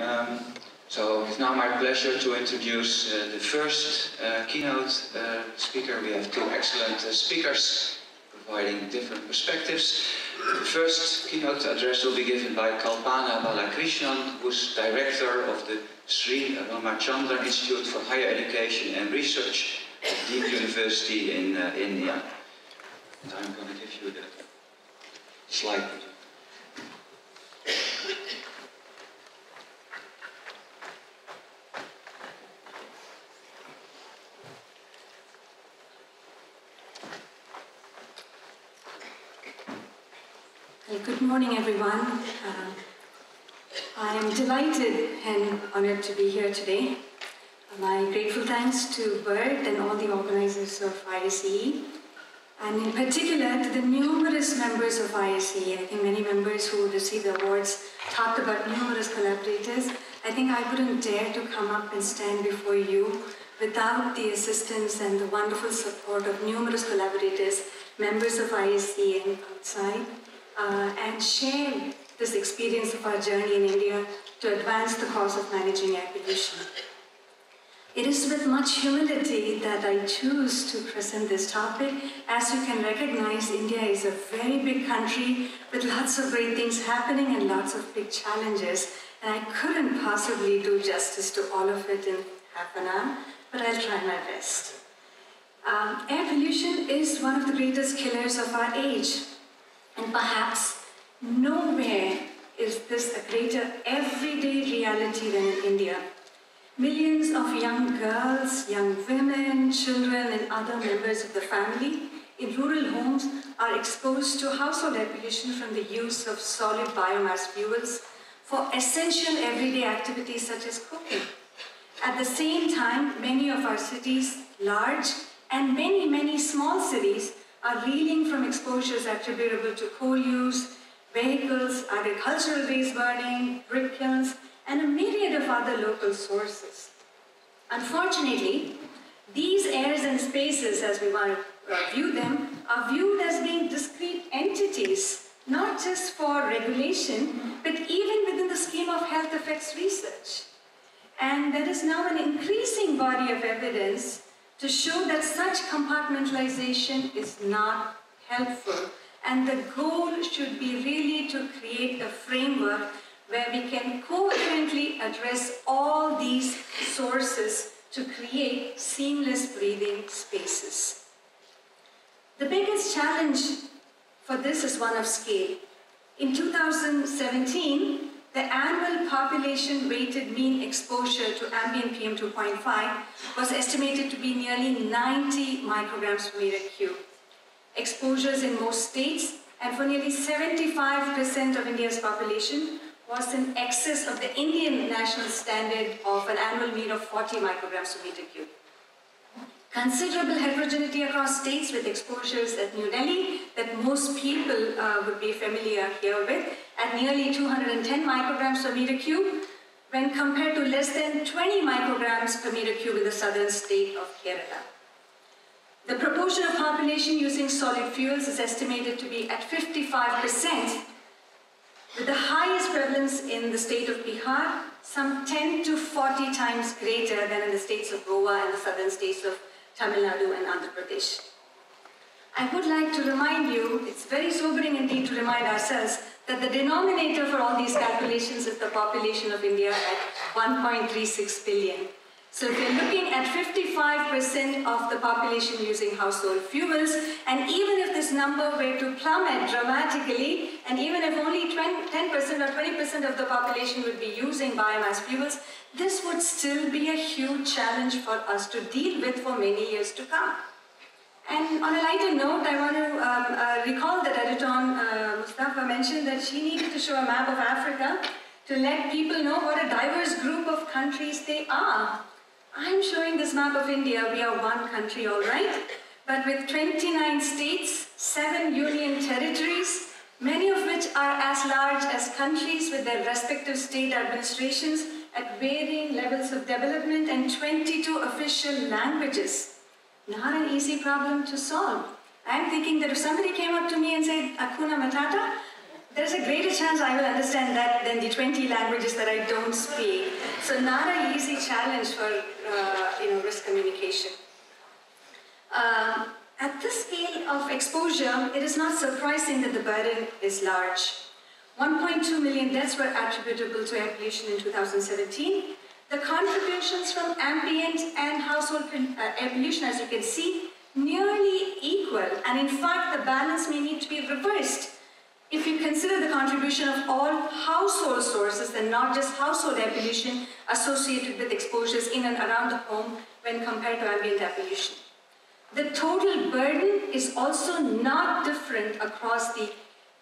Um, so it's now my pleasure to introduce uh, the first uh, keynote uh, speaker. We have two excellent uh, speakers providing different perspectives. The first keynote address will be given by Kalpana Balakrishnan, who's director of the Sri Ramachandra Institute for Higher Education and Research at Deemed University in uh, India. And I'm going to give you the slide. Morning, everyone. Uh, I am delighted and honored to be here today. My grateful thanks to Bert and all the organizers of ISEE, and in particular to the numerous members of ISEE. I think many members who received the awards talked about numerous collaborators. I think I wouldn't dare to come up and stand before you without the assistance and the wonderful support of numerous collaborators, members of ISEE and outside uh, and share this experience of our journey in India to advance the cause of managing air pollution. It is with much humility that I choose to present this topic. As you can recognize, India is a very big country with lots of great things happening and lots of big challenges. And I couldn't possibly do justice to all of it in half an hour, but I'll try my best. Um, air pollution is one of the greatest killers of our age. And perhaps nowhere is this a greater everyday reality than in India. Millions of young girls, young women, children, and other members of the family in rural homes are exposed to household pollution from the use of solid biomass fuels for essential everyday activities such as cooking. At the same time, many of our cities, large and many, many small cities, are reeling from exposures attributable to coal use, vehicles, agricultural waste burning, brick kilns, and a myriad of other local sources. Unfortunately, these airs and spaces, as we want to uh, view them, are viewed as being discrete entities, not just for regulation, but even within the scheme of health effects research. And there is now an increasing body of evidence to show that such compartmentalization is not helpful. And the goal should be really to create a framework where we can coherently address all these sources to create seamless breathing spaces. The biggest challenge for this is one of scale. In 2017, the annual population weighted mean exposure to ambient PM 2.5 was estimated to be nearly 90 micrograms per meter cube. Exposures in most states and for nearly 75% of India's population was in excess of the Indian national standard of an annual mean of 40 micrograms per meter cube. Considerable heterogeneity across states with exposures at New Delhi that most people uh, would be familiar here with at nearly 210 micrograms per meter cube when compared to less than 20 micrograms per meter cube in the southern state of Kerala. The proportion of population using solid fuels is estimated to be at 55%, with the highest prevalence in the state of Bihar, some 10 to 40 times greater than in the states of Goa and the southern states of Tamil Nadu and Andhra Pradesh. I would like to remind you, it's very sobering indeed to remind ourselves that the denominator for all these calculations is the population of India at 1.36 billion. So if you're looking at 55% of the population using household fuels, and even if this number were to plummet dramatically, and even if only 10% or 20% of the population would be using biomass fuels, this would still be a huge challenge for us to deal with for many years to come. And on a lighter note, I want to um, uh, recall that Adetoun uh, Mustapha mentioned that she needed to show a map of Africa to let people know what a diverse group of countries they are. I'm showing this map of India. We are one country, all right? But with 29 states, seven union territories, many of which are as large as countries with their respective state administrations at varying levels of development and 22 official languages. Not an easy problem to solve. I'm thinking that if somebody came up to me and said, Akuna Matata, there's a greater chance I will understand that than the 20 languages that I don't speak. So not an easy challenge for uh, you know risk communication. Um, at this scale of exposure, it is not surprising that the burden is large. 1.2 million deaths were attributable to air pollution in 2017. The contributions from ambient and household uh, air pollution, as you can see, nearly equal. And in fact, the balance may need to be reversed if you consider the contribution of all household sources and not just household air pollution associated with exposures in and around the home when compared to ambient air pollution. The total burden is also not different across the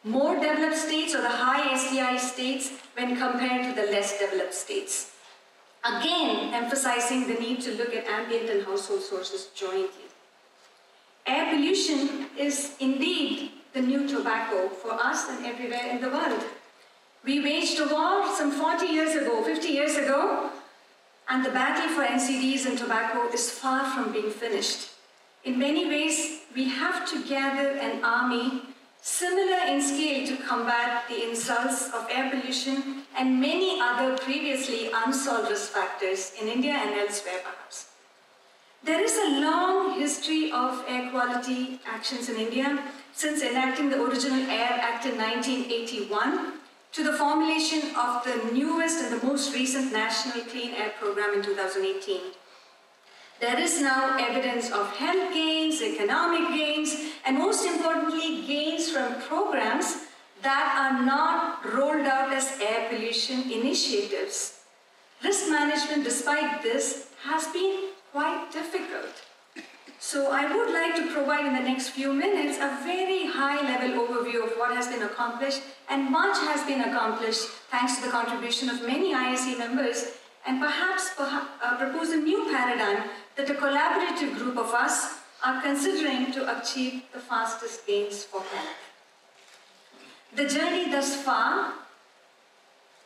more developed states or the high SDI states when compared to the less developed states. Again, emphasizing the need to look at ambient and household sources jointly. Air pollution is indeed the new tobacco for us and everywhere in the world. We waged a war some 40 years ago, 50 years ago, and the battle for NCDs and tobacco is far from being finished. In many ways, we have to gather an army similar in scale to combat the insults of air pollution and many other previously unsolved risk factors in India and elsewhere perhaps. There is a long history of air quality actions in India since enacting the original Air Act in 1981 to the formulation of the newest and the most recent National Clean Air Program in 2018. There is now evidence of health gains, economic gains, and most importantly, gains from programs that are not rolled out as air pollution initiatives. Risk management, despite this, has been quite difficult. So I would like to provide in the next few minutes a very high-level overview of what has been accomplished and much has been accomplished thanks to the contribution of many ISEE members and perhaps uh, propose a new paradigm that a collaborative group of us are considering to achieve the fastest gains for health. The journey thus far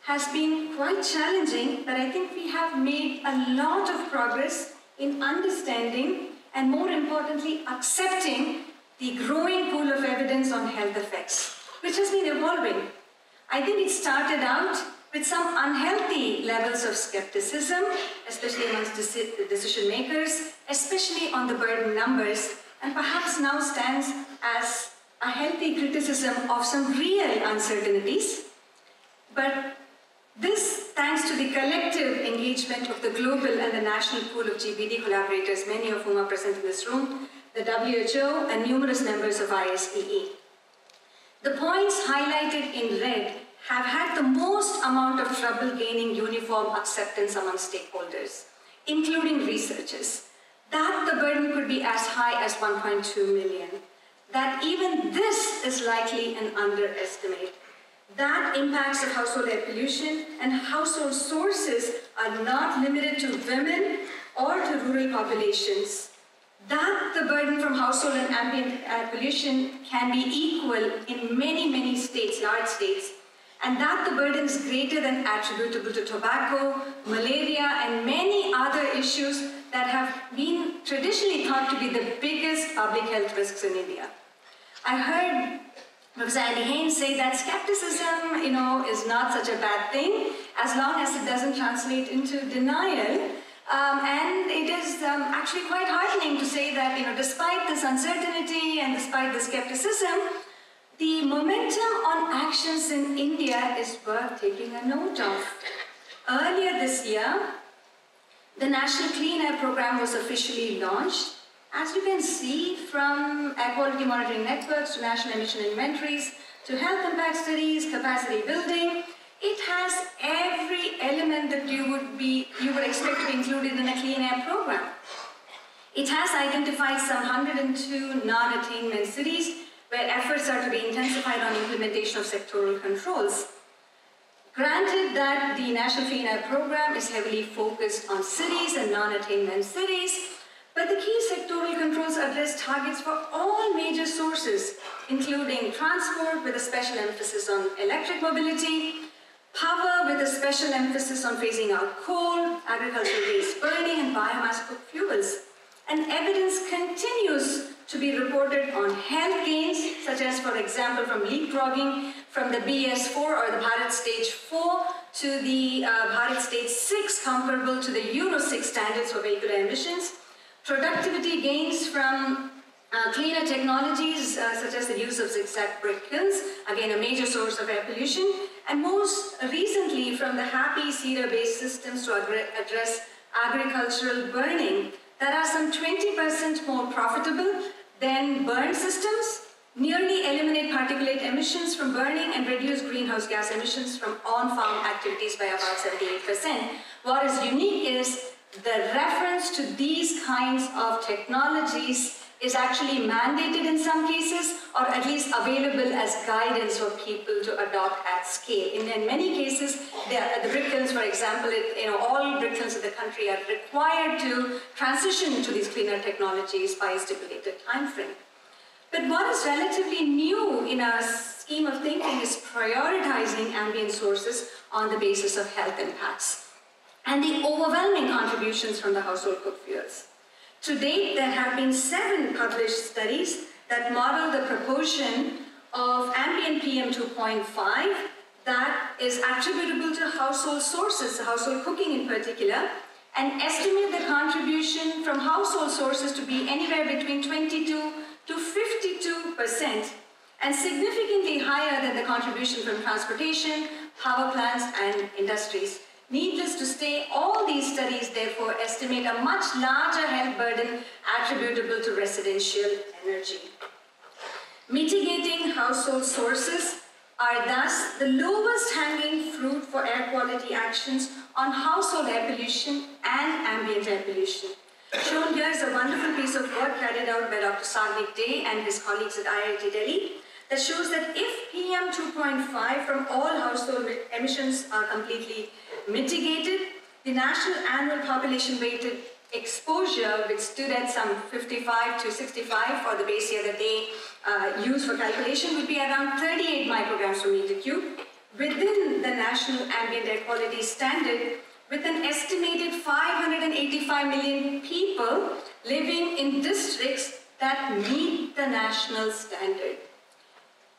has been quite challenging, but I think we have made a lot of progress in understanding and more importantly, accepting the growing pool of evidence on health effects, which has been evolving. I think it started out with some unhealthy levels of skepticism, especially amongst decision makers, especially on the burden numbers, and perhaps now stands as a healthy criticism of some real uncertainties. But this, thanks to the collective engagement of the global and the national pool of GBD collaborators, many of whom are present in this room, the WHO, and numerous members of ISEE. The points highlighted in red have had the most amount of trouble gaining uniform acceptance among stakeholders, including researchers. That the burden could be as high as 1.2 million. That even this is likely an underestimate that impacts of household air pollution and household sources are not limited to women or to rural populations. That the burden from household and ambient air pollution can be equal in many, many states, large states, and that the burden is greater than attributable to tobacco, malaria, and many other issues that have been traditionally thought to be the biggest public health risks in India. I heard Professor Andy Haines say that skepticism, you know, is not such a bad thing as long as it doesn't translate into denial. Um, and it is um, actually quite heartening to say that, you know, despite this uncertainty and despite the skepticism, the momentum on actions in India is worth taking a note of. Earlier this year, the National Clean Air Program was officially launched as you can see from air quality monitoring networks to national emission inventories to health impact studies, capacity building, it has every element that you would be you would expect to be included in a clean air program. It has identified some 102 non-attainment cities where efforts are to be intensified on implementation of sectoral controls. Granted that the National Air Program is heavily focused on cities and non-attainment cities, but the key sectoral controls address targets for all major sources, including transport with a special emphasis on electric mobility, power with a special emphasis on phasing out coal, agricultural waste burning, and biomass fuels. And evidence continues to be reported on health gains, such as, for example, from leapfrogging from the BS4 or the Bharat Stage 4 to the uh, Bharat Stage 6 comparable to the Euro 6 standards for vehicular emissions. Productivity gains from uh, cleaner technologies uh, such as the use of zigzag brick kilns, again a major source of air pollution, and most recently from the Happy Seeder-based systems to address agricultural burning that are some 20% more profitable than burn systems, nearly eliminate particulate emissions from burning and reduce greenhouse gas emissions from on-farm activities by about 78%. What is unique is the reference to these kinds of technologies is actually mandated in some cases or at least available as guidance for people to adopt at scale. In, in many cases, the brick kilns, for example, it, you know, all brick kilns in the country are required to transition to these cleaner technologies by a stipulated time frame. But what is relatively new in our scheme of thinking is prioritizing ambient sources on the basis of health impacts and the overwhelming contributions from the household cook fuels. To date, there have been seven published studies that model the proportion of ambient PM2.5 that is attributable to household sources, household cooking in particular, and estimate the contribution from household sources to be anywhere between 22 to 52 percent, and significantly higher than the contribution from transportation, power plants, and industries. Needless to say, all these studies therefore estimate a much larger health burden attributable to residential energy. Mitigating household sources are thus the lowest hanging fruit for air quality actions on household air pollution and ambient air pollution. Shown here is a wonderful piece of work carried out by Dr. Sagnik Dey and his colleagues at IIT Delhi that shows that if PM 2.5 from all household emissions are completely mitigated, the national annual population weighted exposure, which stood at some 55 to 65 for the base year that they uh, use for calculation, would be around 38 micrograms per meter cube within the national ambient air quality standard with an estimated 585 million people living in districts that meet the national standard.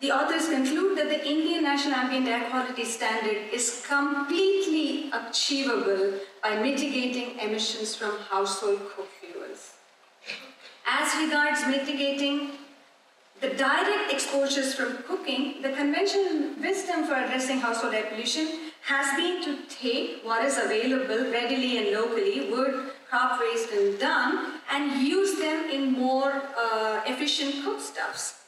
The authors conclude that the Indian National Ambient Air Quality Standard is completely achievable by mitigating emissions from household cook fuels. As regards mitigating the direct exposures from cooking, the conventional wisdom for addressing household air pollution has been to take what is available readily and locally, wood, crop waste and dung, and use them in more uh, efficient cookstoves.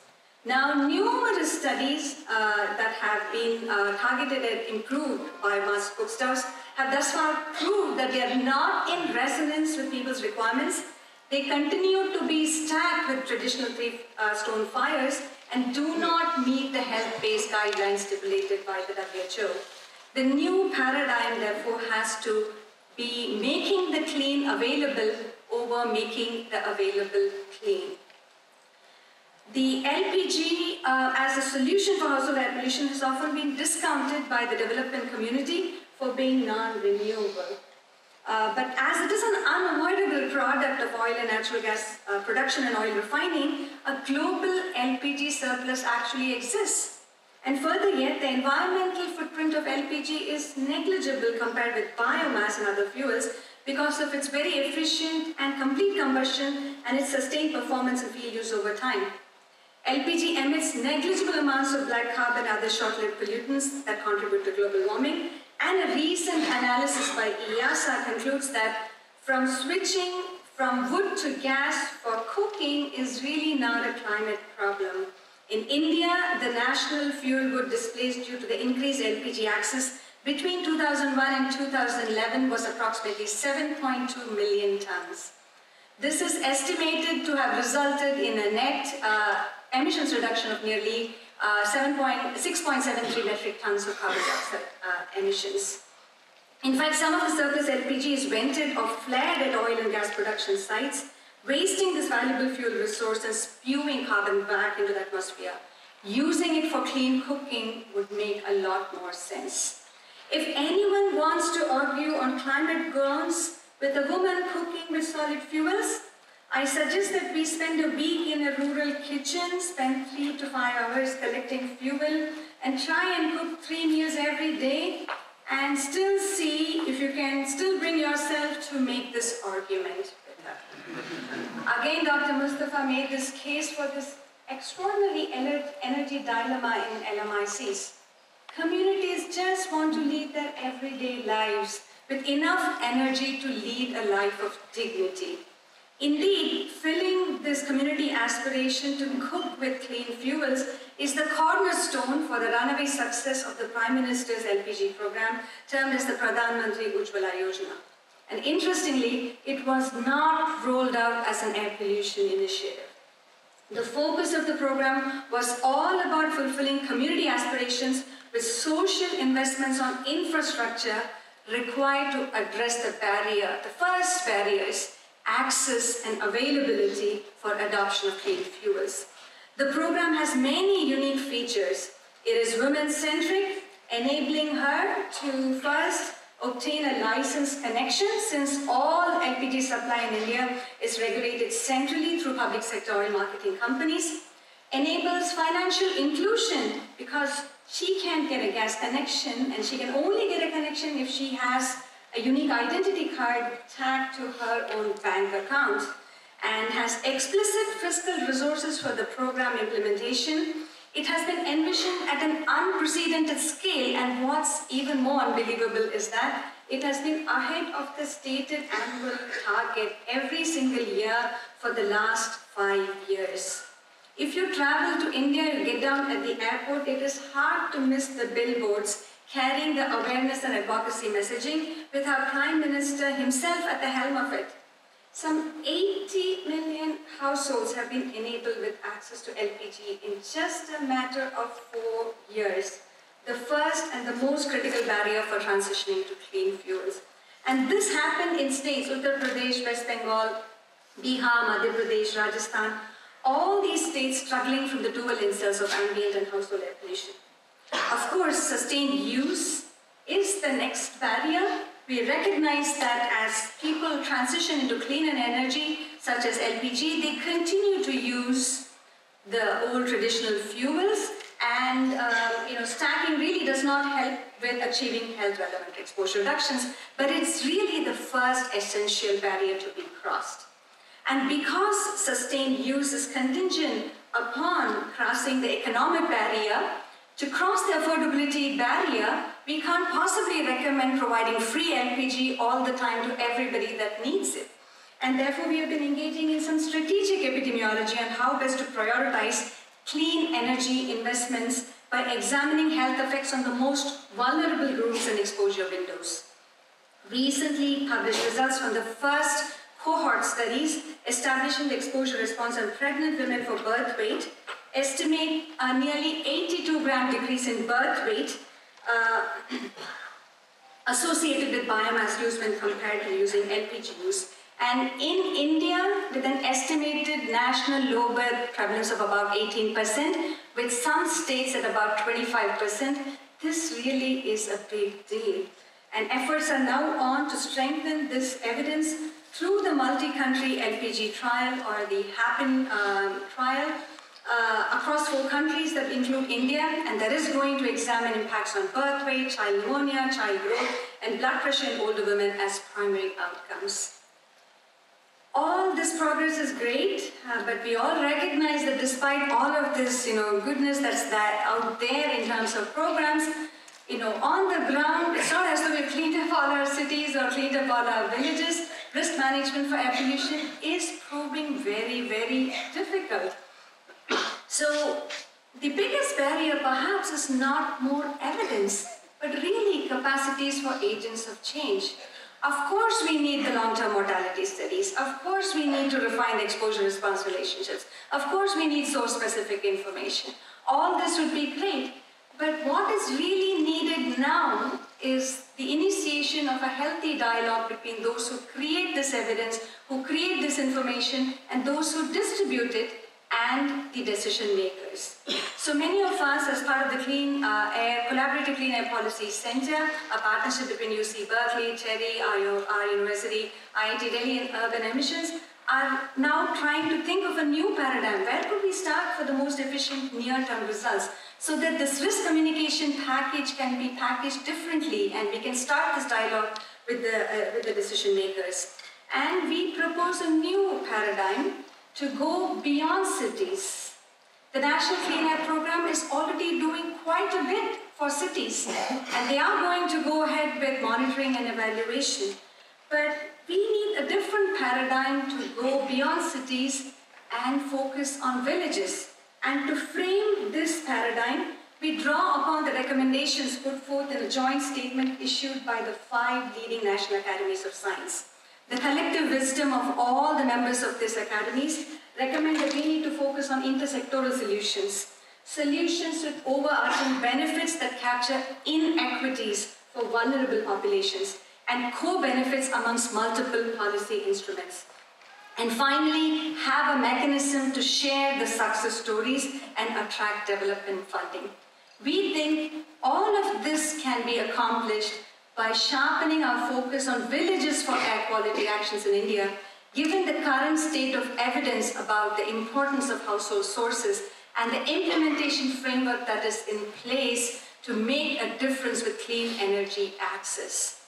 Now, numerous studies uh, that have been uh, targeted and improved biomass cookstoves have thus far proved that they are not in resonance with people's requirements. They continue to be stacked with traditional three uh, stone fires and do not meet the health-based guidelines stipulated by the WHO. The new paradigm, therefore, has to be making the clean available over making the available clean. The LPG uh, as a solution for household air pollution has often been discounted by the development community for being non-renewable. Uh, but as it is an unavoidable product of oil and natural gas uh, production and oil refining, a global LPG surplus actually exists. And further yet, the environmental footprint of LPG is negligible compared with biomass and other fuels because of its very efficient and complete combustion and its sustained performance and field use over time. LPG emits negligible amounts of black carbon and other short-lived pollutants that contribute to global warming. And a recent analysis by EASA concludes that from switching from wood to gas for cooking is really not a climate problem. In India, the national fuel wood displaced due to the increased LPG access between 2001 and 2011 was approximately 7.2 million tons. This is estimated to have resulted in a net uh, emissions reduction of nearly uh, 6.73 metric tons of carbon dioxide uh, emissions. In fact, some of the surplus LPG is vented or flared at oil and gas production sites, wasting this valuable fuel resource and spewing carbon back into the atmosphere. Using it for clean cooking would make a lot more sense. If anyone wants to argue on climate grounds with a woman cooking with solid fuels, I suggest that we spend a week in a rural kitchen, spend three to five hours collecting fuel, and try and cook three meals every day and still see if you can still bring yourself to make this argument with. Again, Dr. Mustapha made this case for this extraordinary energy dilemma in LMICs. Communities just want to lead their everyday lives with enough energy to lead a life of dignity. Indeed, filling this community aspiration to cook with clean fuels is the cornerstone for the runaway success of the Prime Minister's LPG program, termed as the Pradhan Mantri Ujjwala Yojana. And interestingly, it was not rolled out as an air pollution initiative. The focus of the program was all about fulfilling community aspirations with social investments on infrastructure required to address the barrier, the first barriers access and availability for adoption of clean fuels. The program has many unique features. It is women-centric, enabling her to first obtain a license connection since all LPG supply in India is regulated centrally through public sector oil marketing companies, enables financial inclusion because she can't get a gas connection and she can only get a connection if she has a unique identity card tagged to her own bank account and has explicit fiscal resources for the program implementation. It has been envisioned at an unprecedented scale and what's even more unbelievable is that it has been ahead of the stated annual target every single year for the last five years. If you travel to India, you get down at the airport, it is hard to miss the billboards carrying the awareness and advocacy messaging with our Prime Minister himself at the helm of it. Some 80 million households have been enabled with access to LPG in just a matter of four years. The first and the most critical barrier for transitioning to clean fuels. And this happened in states, Uttar Pradesh, West Bengal, Bihar, Madhya Pradesh, Rajasthan, all these states struggling from the dual insults of ambient and household air pollution. Of course, sustained use is the next barrier. We recognize that as people transition into cleaner energy, such as LPG, they continue to use the old traditional fuels and uh, you know, stacking really does not help with achieving health relevant exposure reductions, but it's really the first essential barrier to be crossed. And because sustained use is contingent upon crossing the economic barrier, to cross the affordability barrier, we can't possibly recommend providing free LPG all the time to everybody that needs it. And therefore, we have been engaging in some strategic epidemiology on how best to prioritize clean energy investments by examining health effects on the most vulnerable groups and exposure windows. Recently published results from the first cohort studies establishing the exposure response on pregnant women for birth weight estimate a nearly 82 gram decrease in birth weight uh, associated with biomass use when compared to using LPG use. And in India, with an estimated national low birth prevalence of about 18%, with some states at about 25%, this really is a big deal. And efforts are now on to strengthen this evidence through the multi-country LPG trial or the HAPIN um, trial, uh, across four countries that include India, and that is going to examine impacts on birth weight, child pneumonia, child growth, and blood pressure in older women as primary outcomes. All this progress is great, uh, but we all recognize that despite all of this, you know, goodness that's that out there in terms of programs, you know, on the ground, it's not as though we've cleaned up all our cities or cleaned up all our villages. Risk management for air pollution is proving very, very difficult. So the biggest barrier perhaps is not more evidence, but really capacities for agents of change. Of course we need the long-term mortality studies. Of course we need to refine the exposure-response relationships. Of course we need source-specific information. All this would be great, but what is really needed now is the initiation of a healthy dialogue between those who create this evidence, who create this information, and those who distribute it and the decision makers. So many of us, as part of the Clean uh, Air, Collaborative Clean Air Policy Center, a partnership between UC Berkeley, TERI, our, our university, IIT Delhi and Urban Emissions, are now trying to think of a new paradigm. Where could we start for the most efficient near-term results? so that this risk communication package can be packaged differently and we can start this dialogue with the, uh, with the decision makers. And we propose a new paradigm to go beyond cities. The National Clean Air Program is already doing quite a bit for cities, and they are going to go ahead with monitoring and evaluation. But we need a different paradigm to go beyond cities and focus on villages. And to frame this paradigm, we draw upon the recommendations put forth in a joint statement issued by the five leading national academies of science. The collective wisdom of all the members of these academies recommend that we need to focus on intersectoral solutions, solutions with overarching benefits that capture inequities for vulnerable populations and co-benefits amongst multiple policy instruments. And finally, have a mechanism to share the success stories and attract development funding. We think all of this can be accomplished by sharpening our focus on villages for air quality actions in India, given the current state of evidence about the importance of household sources and the implementation framework that is in place to make a difference with clean energy access.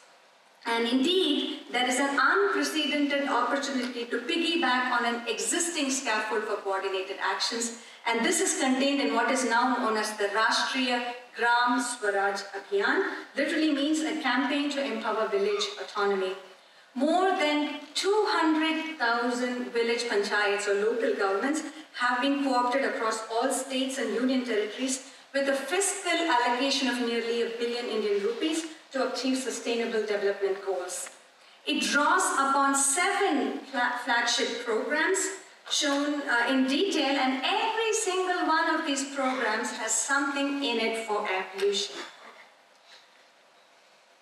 And indeed, there is an unprecedented opportunity to piggyback on an existing scaffold for coordinated actions, and this is contained in what is now known as the Rashtriya Gram Swaraj Abhiyan, literally means a campaign to empower village autonomy. More than 200,000 village panchayats or local governments have been co-opted across all states and union territories with a fiscal allocation of nearly a billion Indian rupees to achieve sustainable development goals. It draws upon seven flagship programs shown uh, in detail and every single one of these programs has something in it for air pollution.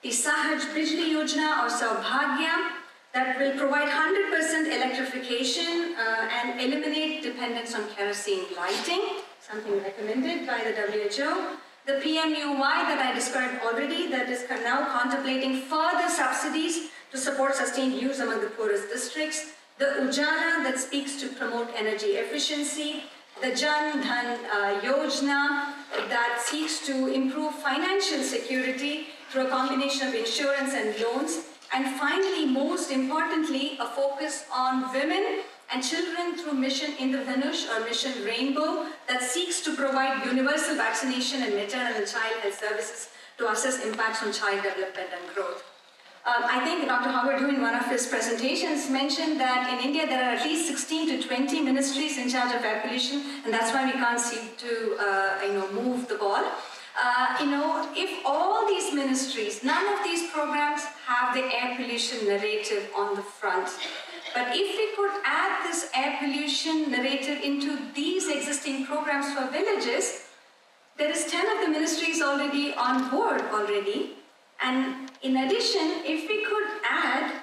The Sahaj Bijli Yojana or Saubhagya that will provide 100% electrification uh, and eliminate dependence on kerosene lighting, something recommended by the WHO. The PMUY that I described already that is now contemplating further subsidies to support sustained use among the poorest districts. The Ujala that speaks to promote energy efficiency. The Jan Dhan uh, Yojana that seeks to improve financial security through a combination of insurance and loans. And finally, most importantly, a focus on women and children through Mission Indradhanush or Mission Rainbow that seeks to provide universal vaccination and maternal and child health services to assess impacts on child development and growth. Um, I think Dr. Howard Hu in one of his presentations mentioned that in India there are at least 16 to 20 ministries in charge of air pollution and that's why we can't seem to uh, you know, move the ball. Uh, you know, if all these ministries, none of these programs have the air pollution narrative on the front. But if we could add this air pollution narrative into these existing programs for villages, there is 10 of the ministries already on board already. And in addition, if we could add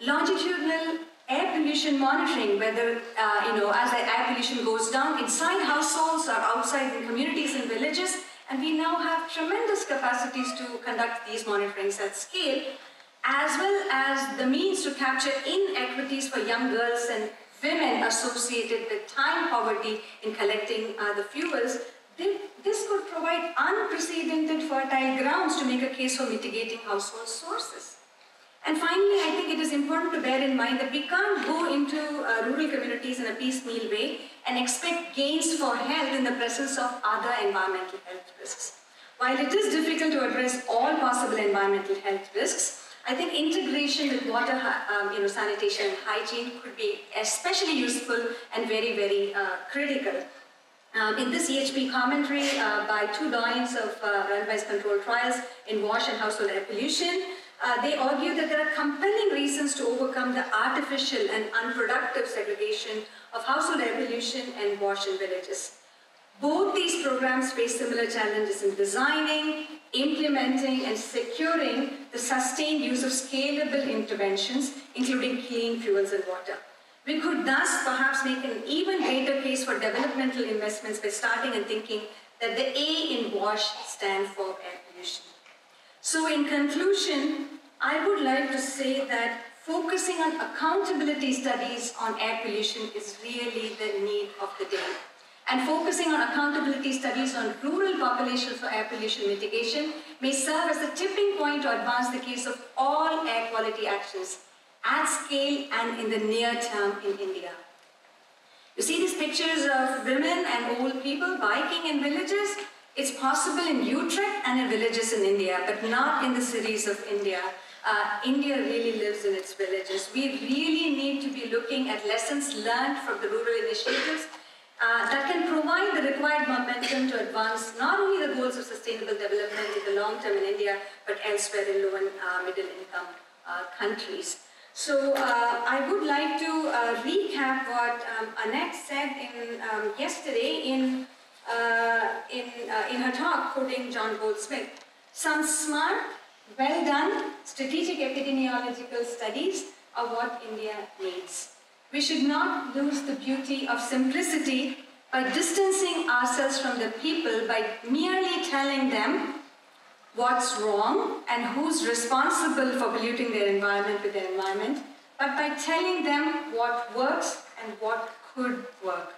longitudinal air pollution monitoring, whether, uh, you know, as the air pollution goes down inside households or outside in communities and villages, and we now have tremendous capacities to conduct these monitorings at scale, as well as the means to capture inequities for young girls and women associated with time poverty in collecting uh, the fuels, this could provide unprecedented fertile grounds to make a case for mitigating household sources. And finally, I think it is important to bear in mind that we can't go into uh, rural communities in a piecemeal way and expect gains for health in the presence of other environmental health risks. While it is difficult to address all possible environmental health risks, I think integration with water, um, you know, sanitation and hygiene could be especially useful and very, very uh, critical. Um, in this EHP commentary uh, by two doyens of uh, randomized controlled trials in wash and household air pollution, uh, they argue that there are compelling reasons to overcome the artificial and unproductive segregation of household air pollution and wash in villages. Both these programs face similar challenges in designing, implementing, and securing the sustained use of scalable interventions, including clean fuels and water. We could thus perhaps make an even greater case for developmental investments by starting and thinking that the A in WASH stand for air pollution. So in conclusion, I would like to say that focusing on accountability studies on air pollution is really the need of the day. and focusing on accountability studies on rural population for air pollution mitigation may serve as a tipping point to advance the case of all air quality actions at scale and in the near term in India. You see these pictures of women and old people biking in villages? It's possible in Utrecht and in villages in India, but not in the cities of India. Uh, India really lives in its villages. We really need to be looking at lessons learned from the rural initiatives uh, that can provide the required momentum to advance not only the goals of sustainable development in the long term in India, but elsewhere in low and uh, middle income uh, countries. So uh, I would like to uh, recap what um, Annette said in, um, yesterday in, uh, in, in her talk, quoting John Goldsmith. Some smart, well done strategic epidemiological studies are what India needs. We should not lose the beauty of simplicity by distancing ourselves from the people by merely telling them what's wrong and who's responsible for polluting their environment with their environment, but by telling them what works and what could work.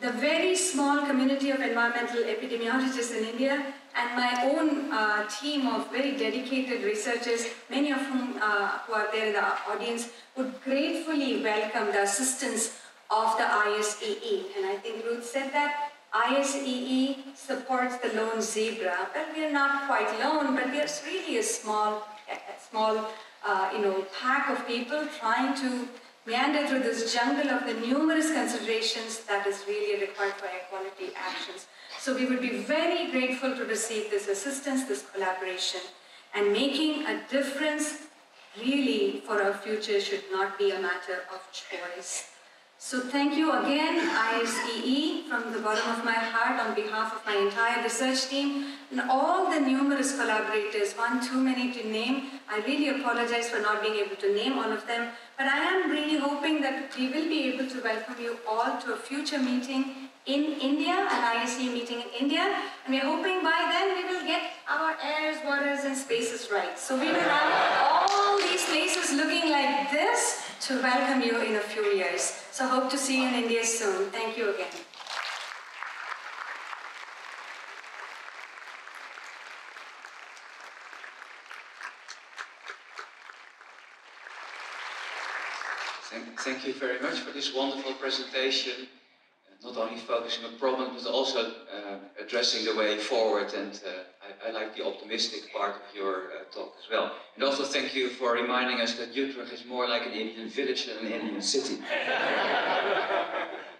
The very small community of environmental epidemiologists in India and my own uh, team of very dedicated researchers, many of whom uh, who are there in the audience, would gratefully welcome the assistance of the ISEE. And I think Ruth said that ISEE supports the lone zebra. Well, we are not quite lone, but we are really a small, a small uh, you know, pack of people trying to meander through this jungle of the numerous considerations that is really required for equality actions. So we would be very grateful to receive this assistance, this collaboration, and making a difference really for our future should not be a matter of choice. So thank you again, ISEE, from the bottom of my heart on behalf of my entire research team and all the numerous collaborators, one too many to name. I really apologize for not being able to name all of them, but I am really hoping that we will be able to welcome you all to a future meeting in India, an ISEE meeting in India, and we're hoping by then we will get our airs, waters, and spaces right. So we will have all these places looking like this to welcome you in a few years. So hope to see you in India soon. Thank you again. Thank, you very much for this wonderful presentation not only focusing on problems, but also uh, addressing the way forward. And uh, I, I, like the optimistic part of your uh, talk as well. And also thank you for reminding us that Utrecht is more like an Indian village than an Indian city.